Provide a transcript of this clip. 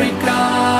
Africa.